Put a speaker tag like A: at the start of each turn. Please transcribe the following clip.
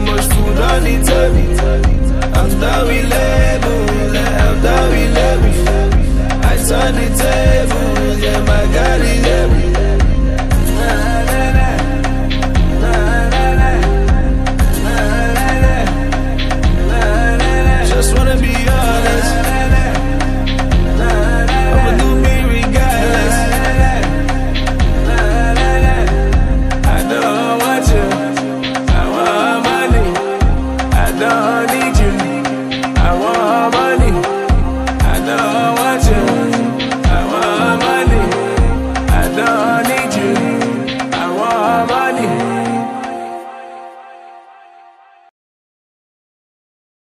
A: much food on the table. I'm down we hide you.